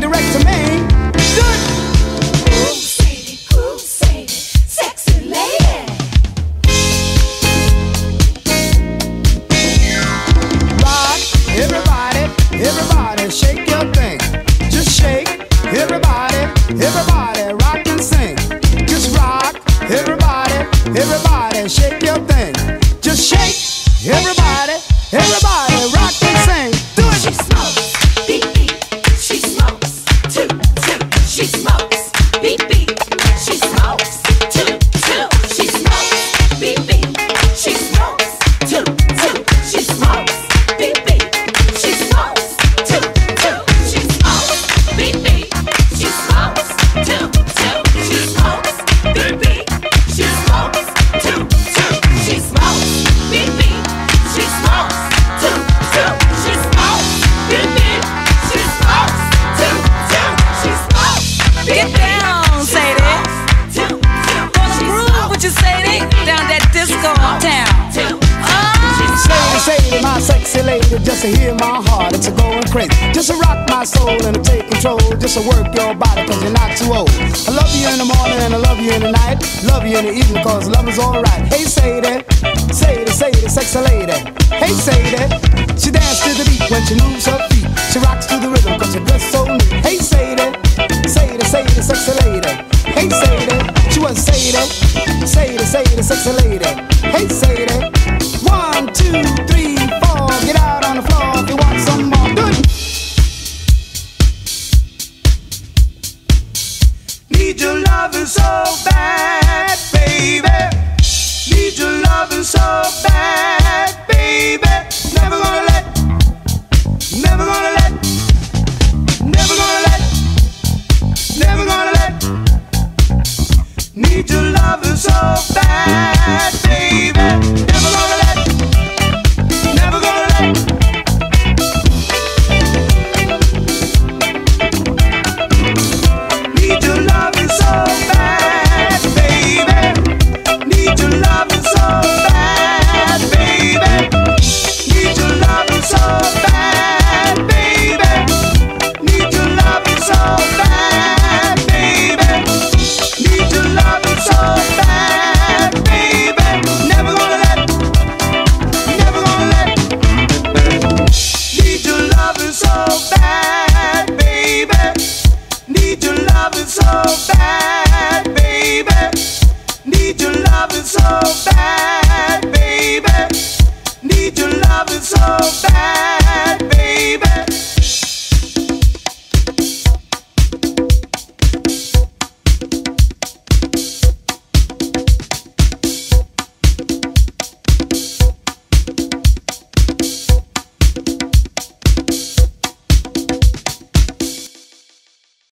direct to me. manipulated just to hear my heart. It's a going crazy. Just to rock my soul and to take control. Just to work your body cause you're not too old. I love you in the morning and I love you in the night. Love you in the evening cause love is alright. Hey, Sadie. Say it, say it, sexy lady. Hey, say that. She dances to the beat when she moves her feet. She rocks to the rhythm cause she dressed so neat. Hey, Sadie. Say it, say it, sexy lady. Hey, say that. She wasn't say that. Say say sexy lady. Hey, Sadie. One, two, three. so bad, baby. Need your loving so bad.